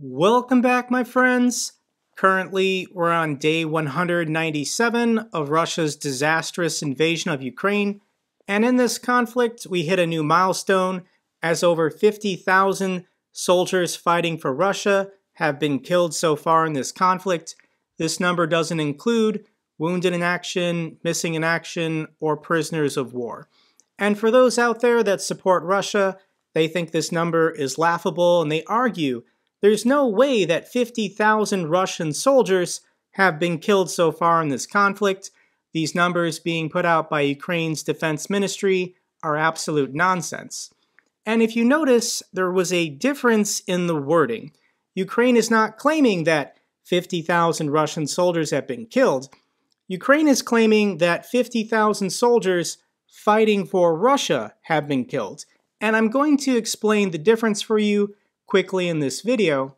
Welcome back, my friends. Currently, we're on day 197 of Russia's disastrous invasion of Ukraine, and in this conflict, we hit a new milestone as over 50,000 soldiers fighting for Russia have been killed so far in this conflict. This number doesn't include wounded in action, missing in action, or prisoners of war. And for those out there that support Russia, they think this number is laughable and they argue there's no way that 50,000 Russian soldiers have been killed so far in this conflict. These numbers being put out by Ukraine's defense ministry are absolute nonsense. And if you notice, there was a difference in the wording. Ukraine is not claiming that 50,000 Russian soldiers have been killed. Ukraine is claiming that 50,000 soldiers fighting for Russia have been killed. And I'm going to explain the difference for you quickly in this video.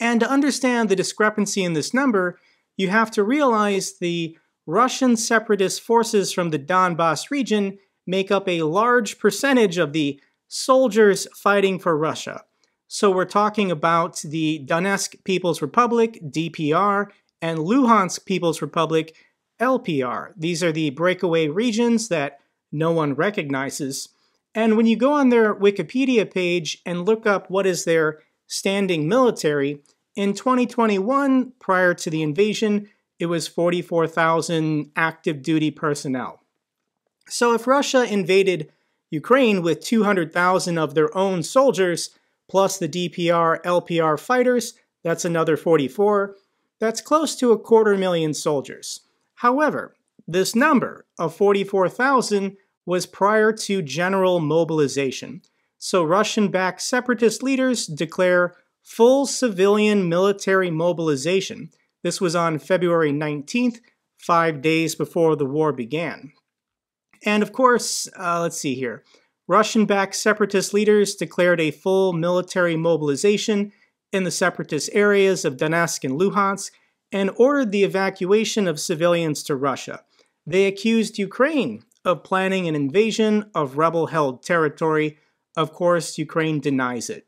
And to understand the discrepancy in this number, you have to realize the Russian separatist forces from the Donbass region make up a large percentage of the soldiers fighting for Russia. So we're talking about the Donetsk People's Republic, DPR, and Luhansk People's Republic, LPR. These are the breakaway regions that no one recognizes. And when you go on their Wikipedia page and look up what is their standing military, in 2021, prior to the invasion, it was 44,000 active duty personnel. So if Russia invaded Ukraine with 200,000 of their own soldiers, plus the DPR, LPR fighters, that's another 44. That's close to a quarter million soldiers. However, this number of 44,000 was prior to general mobilization, so Russian-backed separatist leaders declare full civilian military mobilization. This was on February 19th, five days before the war began. And of course, uh, let's see here. Russian-backed separatist leaders declared a full military mobilization in the separatist areas of Donetsk and Luhansk and ordered the evacuation of civilians to Russia. They accused Ukraine of planning an invasion of rebel held territory. Of course, Ukraine denies it.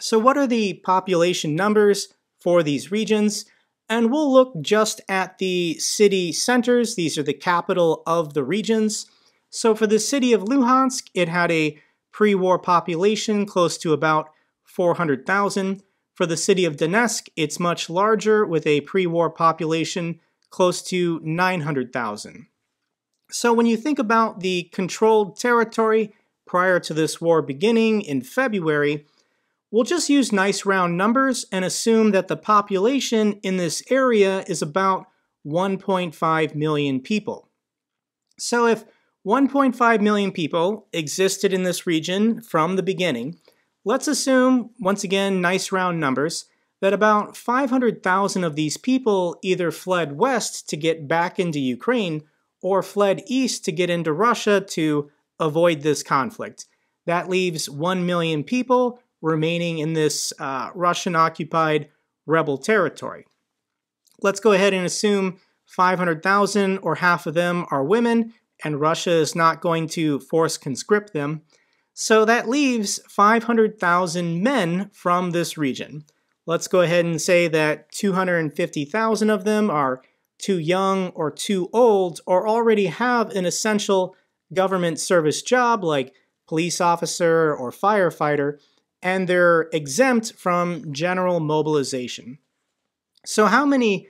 So, what are the population numbers for these regions? And we'll look just at the city centers. These are the capital of the regions. So, for the city of Luhansk, it had a pre war population close to about 400,000. For the city of Donetsk, it's much larger with a pre war population close to 900,000. So when you think about the controlled territory prior to this war beginning in February, we'll just use nice round numbers and assume that the population in this area is about 1.5 million people. So if 1.5 million people existed in this region from the beginning, let's assume, once again, nice round numbers, that about 500,000 of these people either fled west to get back into Ukraine or fled east to get into Russia to avoid this conflict. That leaves 1 million people remaining in this uh, Russian occupied rebel territory. Let's go ahead and assume 500,000 or half of them are women, and Russia is not going to force conscript them. So that leaves 500,000 men from this region. Let's go ahead and say that 250,000 of them are too young or too old or already have an essential government service job like police officer or firefighter, and they're exempt from general mobilization. So, how many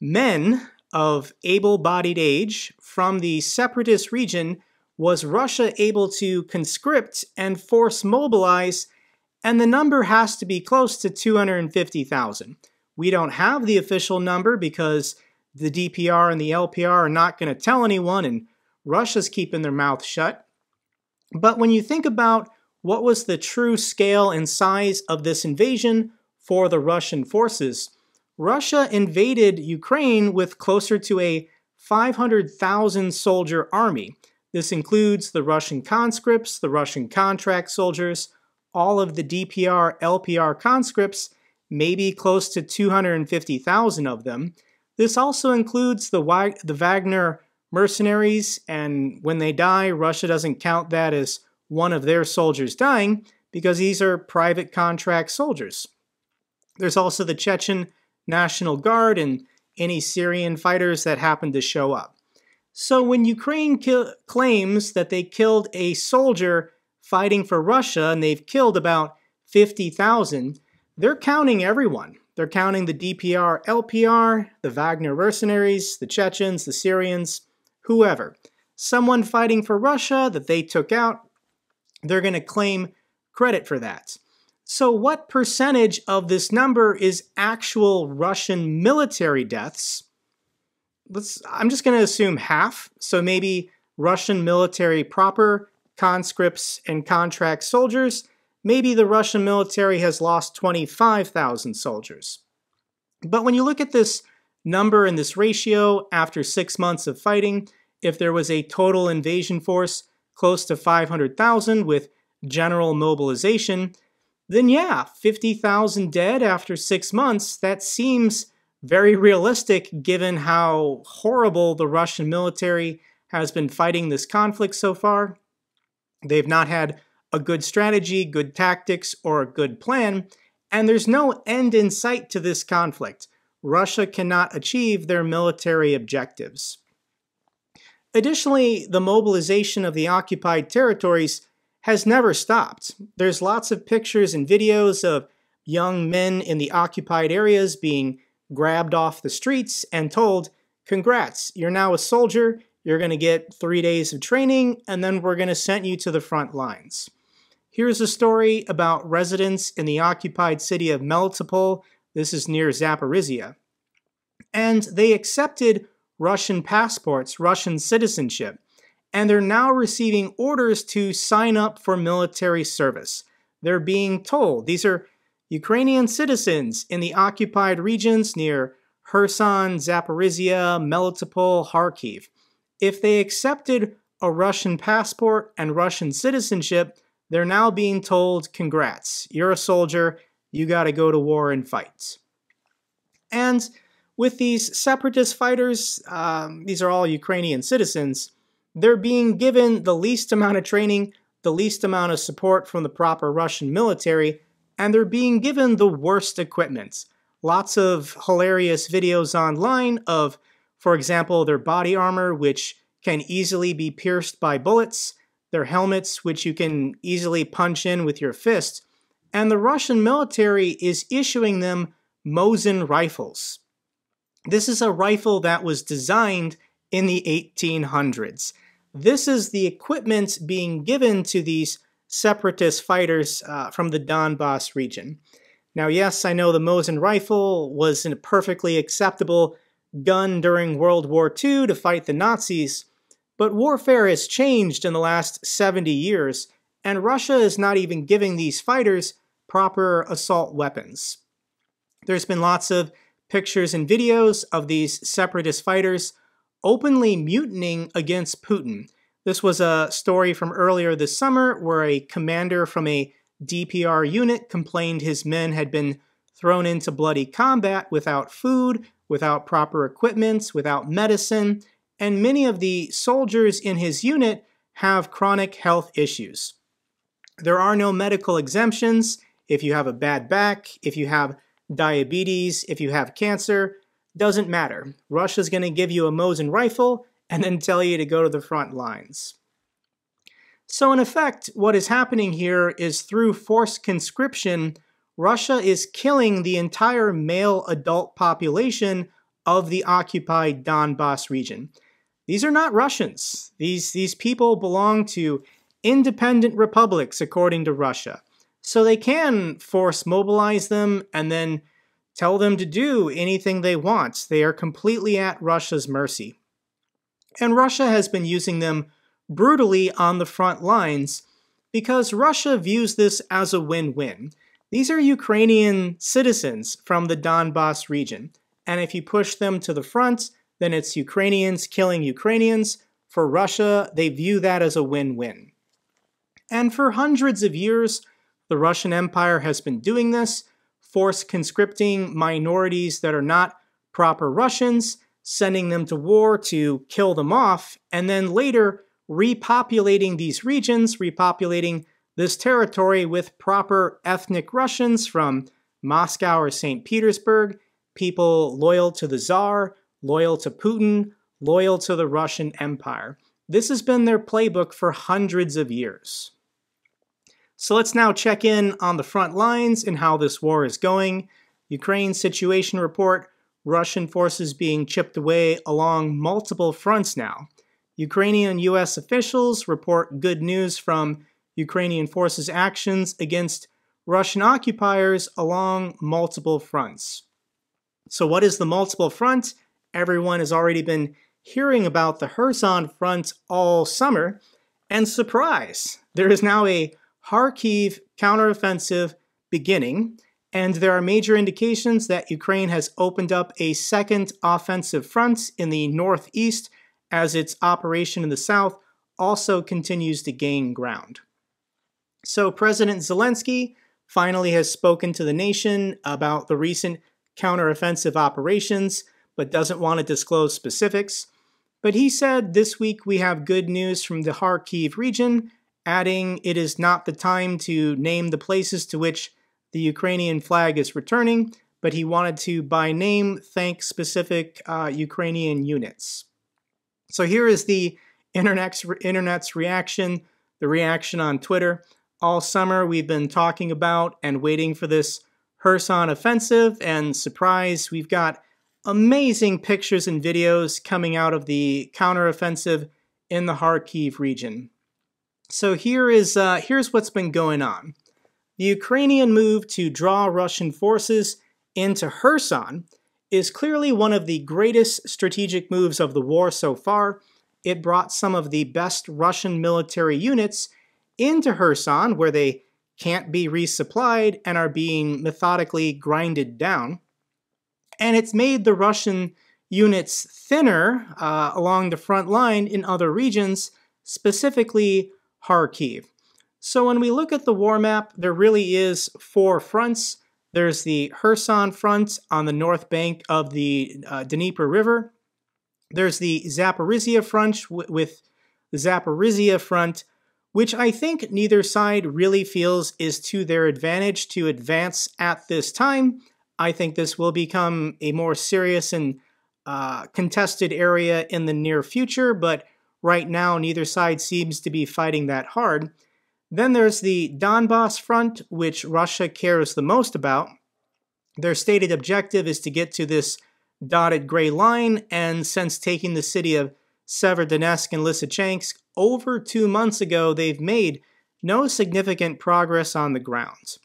men of able bodied age from the separatist region was Russia able to conscript and force mobilize? And the number has to be close to 250,000. We don't have the official number because the DPR and the LPR are not going to tell anyone, and Russia's keeping their mouth shut. But when you think about what was the true scale and size of this invasion for the Russian forces, Russia invaded Ukraine with closer to a 500,000 soldier army. This includes the Russian conscripts, the Russian contract soldiers, all of the DPR, LPR conscripts, maybe close to 250,000 of them, this also includes the, the Wagner mercenaries, and when they die, Russia doesn't count that as one of their soldiers dying because these are private contract soldiers. There's also the Chechen National Guard and any Syrian fighters that happen to show up. So when Ukraine claims that they killed a soldier fighting for Russia and they've killed about 50,000, they're counting everyone. They're counting the DPR, LPR, the Wagner mercenaries, the Chechens, the Syrians, whoever. Someone fighting for Russia that they took out, they're going to claim credit for that. So, what percentage of this number is actual Russian military deaths? Let's, I'm just going to assume half. So, maybe Russian military proper, conscripts, and contract soldiers. Maybe the Russian military has lost 25,000 soldiers. But when you look at this number and this ratio after six months of fighting, if there was a total invasion force close to 500,000 with general mobilization, then yeah, 50,000 dead after six months, that seems very realistic given how horrible the Russian military has been fighting this conflict so far. They've not had a good strategy, good tactics, or a good plan, and there's no end in sight to this conflict. Russia cannot achieve their military objectives. Additionally, the mobilization of the occupied territories has never stopped. There's lots of pictures and videos of young men in the occupied areas being grabbed off the streets and told, Congrats, you're now a soldier, you're going to get three days of training, and then we're going to send you to the front lines. Here's a story about residents in the occupied city of Melitopol. This is near Zaporizhia. And they accepted Russian passports, Russian citizenship and they're now receiving orders to sign up for military service. They're being told these are Ukrainian citizens in the occupied regions near Kherson, Zaporizhia, Melitopol, Kharkiv. If they accepted a Russian passport and Russian citizenship, they're now being told, congrats, you're a soldier, you gotta go to war and fight. And with these separatist fighters, um, these are all Ukrainian citizens, they're being given the least amount of training, the least amount of support from the proper Russian military, and they're being given the worst equipment. Lots of hilarious videos online of, for example, their body armor, which can easily be pierced by bullets, their helmets, which you can easily punch in with your fist, and the Russian military is issuing them Mosin rifles. This is a rifle that was designed in the 1800s. This is the equipment being given to these separatist fighters uh, from the Donbass region. Now, yes, I know the Mosin rifle was a perfectly acceptable gun during World War II to fight the Nazis, but warfare has changed in the last 70 years, and Russia is not even giving these fighters proper assault weapons. There's been lots of pictures and videos of these separatist fighters openly mutinying against Putin. This was a story from earlier this summer where a commander from a DPR unit complained his men had been thrown into bloody combat without food, without proper equipment, without medicine, and many of the soldiers in his unit have chronic health issues. There are no medical exemptions if you have a bad back, if you have diabetes, if you have cancer, doesn't matter. Russia's going to give you a Mosin rifle and then tell you to go to the front lines. So, in effect, what is happening here is through forced conscription, Russia is killing the entire male adult population of the occupied Donbass region. These are not Russians. These, these people belong to independent republics, according to Russia. So they can force mobilize them and then tell them to do anything they want. They are completely at Russia's mercy. And Russia has been using them brutally on the front lines because Russia views this as a win win. These are Ukrainian citizens from the Donbass region, and if you push them to the front, then it's Ukrainians killing Ukrainians. For Russia, they view that as a win win. And for hundreds of years, the Russian Empire has been doing this force conscripting minorities that are not proper Russians, sending them to war to kill them off, and then later repopulating these regions, repopulating this territory with proper ethnic Russians from Moscow or St. Petersburg, people loyal to the Tsar, loyal to Putin, loyal to the Russian Empire. This has been their playbook for hundreds of years. So let's now check in on the front lines and how this war is going. Ukraine situation report Russian forces being chipped away along multiple fronts now. Ukrainian U.S. officials report good news from Ukrainian forces' actions against Russian occupiers along multiple fronts. So, what is the multiple front? Everyone has already been hearing about the Kherson front all summer, and surprise, there is now a Kharkiv counteroffensive beginning, and there are major indications that Ukraine has opened up a second offensive front in the northeast as its operation in the south also continues to gain ground. So, President Zelensky finally has spoken to the nation about the recent counteroffensive operations, but doesn't want to disclose specifics. But he said this week we have good news from the Kharkiv region adding it is not the time to name the places to which the Ukrainian flag is returning, but he wanted to, by name, thank specific uh, Ukrainian units. So here is the internet's, internet's reaction, the reaction on Twitter. All summer we've been talking about and waiting for this Kherson offensive, and surprise, we've got amazing pictures and videos coming out of the counteroffensive in the Kharkiv region. So here is uh, here's what's been going on. The Ukrainian move to draw Russian forces into Kherson is clearly one of the greatest strategic moves of the war so far. It brought some of the best Russian military units into Kherson, where they can't be resupplied and are being methodically grinded down. And it's made the Russian units thinner uh, along the front line in other regions, specifically Kharkiv. So when we look at the war map, there really is four fronts. There's the Kherson front on the north bank of the uh, Dnieper River. There's the Zaporizhia front with the Zaporizhia front, which I think neither side really feels is to their advantage to advance at this time. I think this will become a more serious and uh, contested area in the near future, but Right now, neither side seems to be fighting that hard. Then there's the Donbass front, which Russia cares the most about. Their stated objective is to get to this dotted gray line, and since taking the city of Severodonetsk and Lysychansk over two months ago, they've made no significant progress on the ground.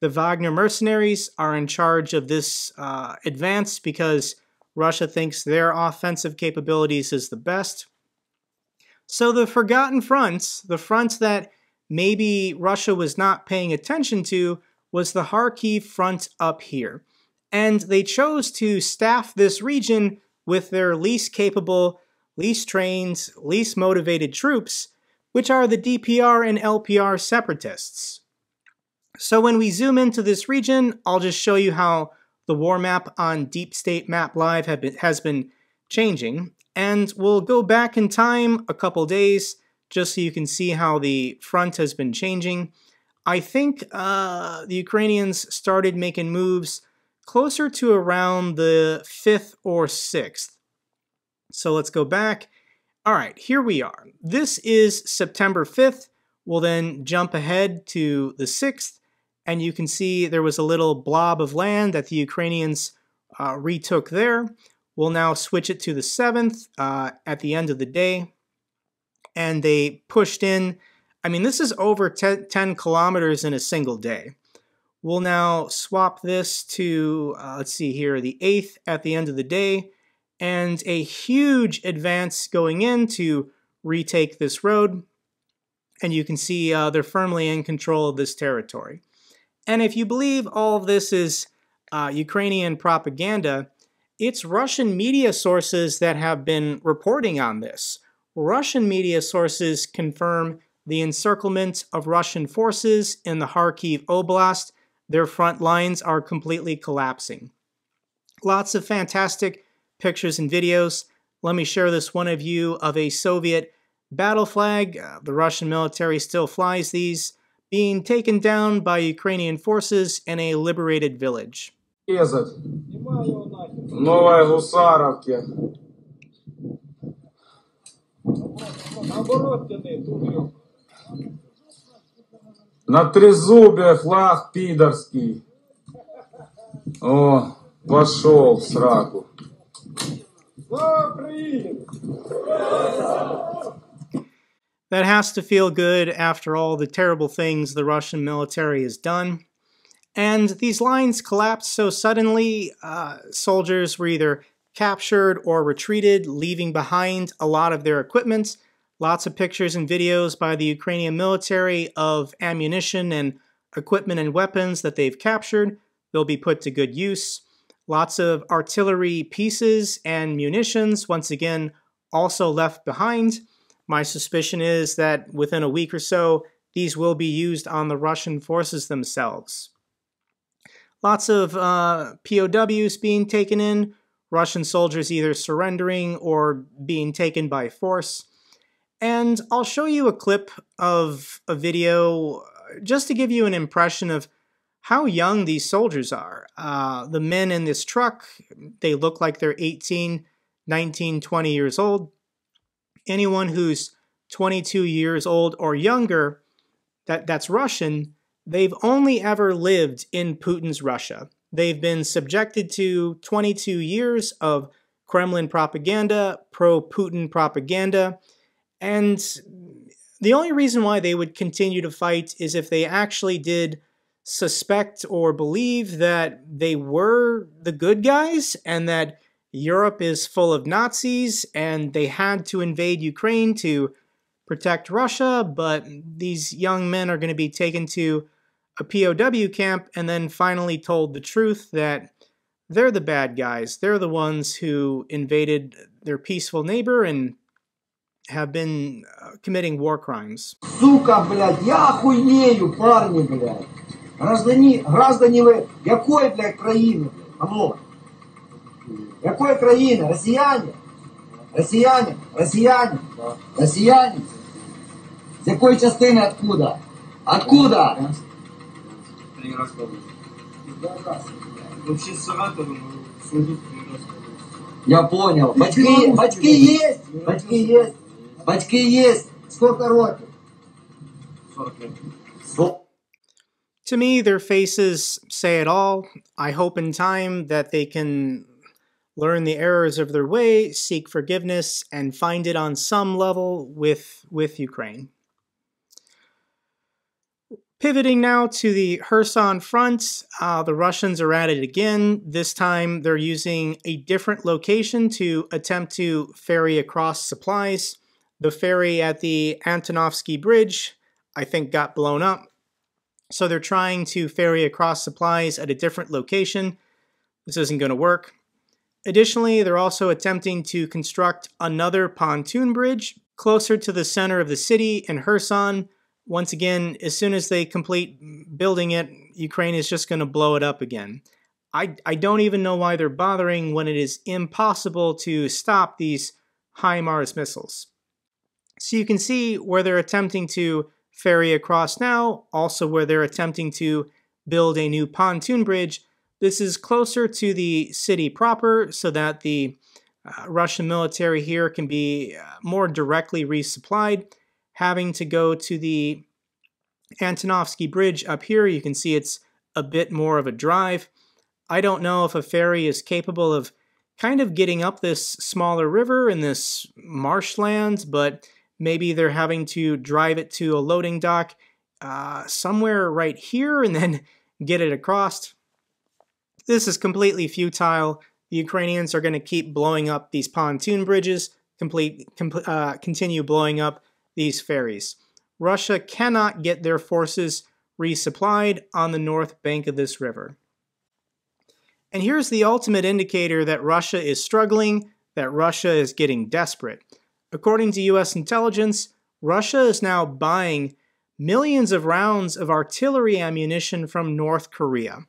The Wagner mercenaries are in charge of this uh, advance because Russia thinks their offensive capabilities is the best. So the forgotten fronts, the fronts that maybe Russia was not paying attention to, was the Kharkiv front up here. And they chose to staff this region with their least capable, least trained, least motivated troops, which are the DPR and LPR separatists. So when we zoom into this region, I'll just show you how the war map on Deep State Map Live been, has been changing. And we'll go back in time a couple days just so you can see how the front has been changing. I think uh, the Ukrainians started making moves closer to around the 5th or 6th. So let's go back. All right, here we are. This is September 5th. We'll then jump ahead to the 6th, and you can see there was a little blob of land that the Ukrainians uh, retook there. We'll now switch it to the 7th uh, at the end of the day. And they pushed in, I mean, this is over 10, 10 kilometers in a single day. We'll now swap this to, uh, let's see here, the 8th at the end of the day, and a huge advance going in to retake this road. And you can see uh, they're firmly in control of this territory. And if you believe all of this is uh, Ukrainian propaganda, it's Russian media sources that have been reporting on this. Russian media sources confirm the encirclement of Russian forces in the Kharkiv Oblast. Their front lines are completely collapsing. Lots of fantastic pictures and videos. Let me share this one of you of a Soviet battle flag. Uh, the Russian military still flies these, being taken down by Ukrainian forces in a liberated village. Новой Гусаровке. На трезубе флаг пидорский. О, пошел в сраку. That has to feel good after all the terrible things the Russian military has done. And these lines collapsed so suddenly, uh, soldiers were either captured or retreated, leaving behind a lot of their equipment. Lots of pictures and videos by the Ukrainian military of ammunition and equipment and weapons that they've captured. They'll be put to good use. Lots of artillery pieces and munitions, once again, also left behind. My suspicion is that within a week or so, these will be used on the Russian forces themselves. Lots of uh, POWs being taken in, Russian soldiers either surrendering or being taken by force. And I'll show you a clip of a video just to give you an impression of how young these soldiers are. Uh, the men in this truck, they look like they're 18, 19, 20 years old. Anyone who's 22 years old or younger, that, that's Russian, they've only ever lived in Putin's Russia. They've been subjected to 22 years of Kremlin propaganda, pro Putin propaganda, and the only reason why they would continue to fight is if they actually did suspect or believe that they were the good guys and that Europe is full of Nazis and they had to invade Ukraine to protect Russia, but these young men are going to be taken to a POW camp and then finally told the truth that they're the bad guys. They're the ones who invaded their peaceful neighbor and have been uh, committing war crimes. Сука, блядь, я охуею, парни, блядь. Граждані, граждані ви якої, блядь, країни, блядь? Алло. Якої країни? Росіяне? Росіяне? Росіяне? Росіяне? З якої частини откуда? Откуда? Вообще с Саратовым служит Я понял. Батьки, батьки есть, батьки есть, батьки есть. Сколько років? 40 лет. Сто- To me, their faces say it all. I hope in time that they can learn the errors of their way, seek forgiveness, and find it on some level with, with Ukraine. Pivoting now to the Kherson front, uh, the Russians are at it again. This time they're using a different location to attempt to ferry across supplies. The ferry at the Antonovsky Bridge, I think, got blown up. So they're trying to ferry across supplies at a different location. This isn't going to work. Additionally, they're also attempting to construct another pontoon bridge closer to the center of the city in Kherson. Once again, as soon as they complete building it, Ukraine is just going to blow it up again. I, I don't even know why they're bothering when it is impossible to stop these HIMARS missiles. So you can see where they're attempting to ferry across now, also where they're attempting to build a new pontoon bridge. This is closer to the city proper so that the uh, Russian military here can be uh, more directly resupplied. Having to go to the Antonovsky Bridge up here, you can see it's a bit more of a drive. I don't know if a ferry is capable of kind of getting up this smaller river in this marshland, but maybe they're having to drive it to a loading dock uh, somewhere right here and then get it across. This is completely futile. The Ukrainians are going to keep blowing up these pontoon bridges, complete, com- uh, continue blowing up these ferries. Russia cannot get their forces resupplied on the north bank of this river. And here's the ultimate indicator that Russia is struggling, that Russia is getting desperate. According to US intelligence, Russia is now buying millions of rounds of artillery ammunition from North Korea.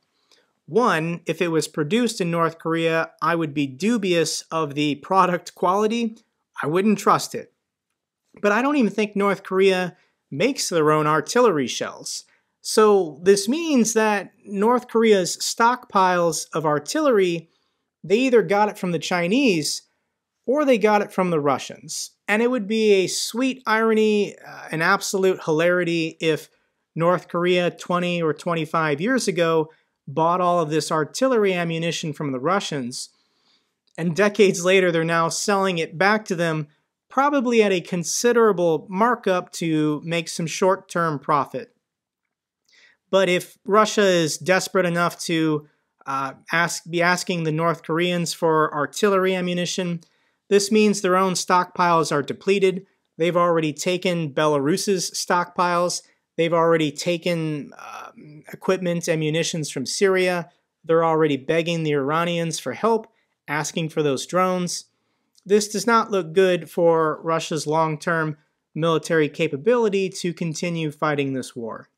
One, if it was produced in North Korea, I would be dubious of the product quality. I wouldn't trust it. But I don't even think North Korea makes their own artillery shells. So this means that North Korea's stockpiles of artillery, they either got it from the Chinese or they got it from the Russians. And it would be a sweet irony, uh, an absolute hilarity if North Korea 20 or 25 years ago bought all of this artillery ammunition from the Russians. And decades later, they're now selling it back to them, probably at a considerable markup to make some short term profit. But if Russia is desperate enough to uh, ask, be asking the North Koreans for artillery ammunition, this means their own stockpiles are depleted. They've already taken Belarus's stockpiles. They've already taken uh, equipment and munitions from Syria. They're already begging the Iranians for help, asking for those drones. This does not look good for Russia's long term military capability to continue fighting this war.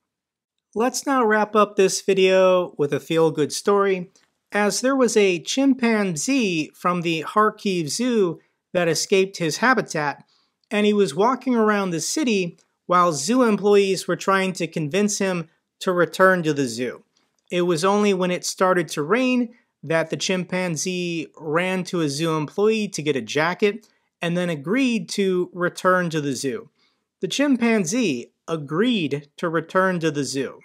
Let's now wrap up this video with a feel good story, as there was a chimpanzee from the Kharkiv Zoo that escaped his habitat, and he was walking around the city while zoo employees were trying to convince him to return to the zoo. It was only when it started to rain that the chimpanzee ran to a zoo employee to get a jacket and then agreed to return to the zoo. The chimpanzee agreed to return to the zoo.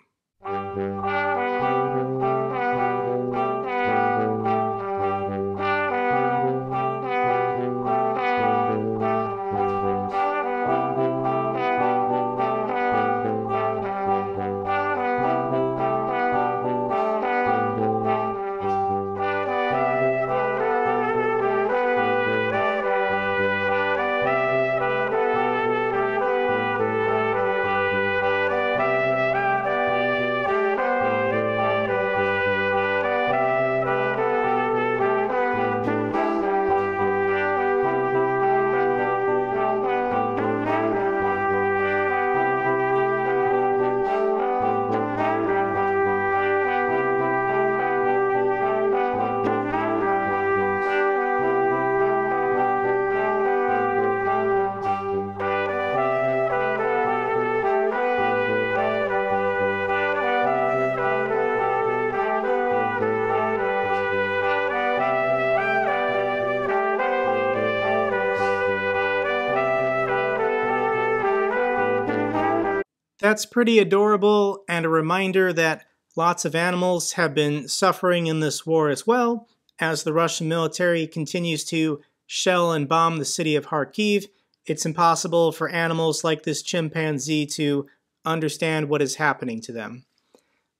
That's pretty adorable and a reminder that lots of animals have been suffering in this war as well, as the Russian military continues to shell and bomb the city of Kharkiv. It's impossible for animals like this chimpanzee to understand what is happening to them.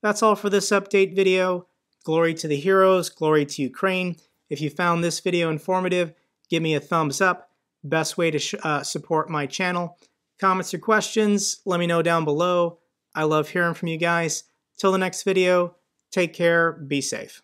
That's all for this update video. Glory to the heroes, glory to Ukraine. If you found this video informative, give me a thumbs up. Best way to uh, support my channel. Comments or questions, let me know down below. I love hearing from you guys. Till the next video, take care, be safe.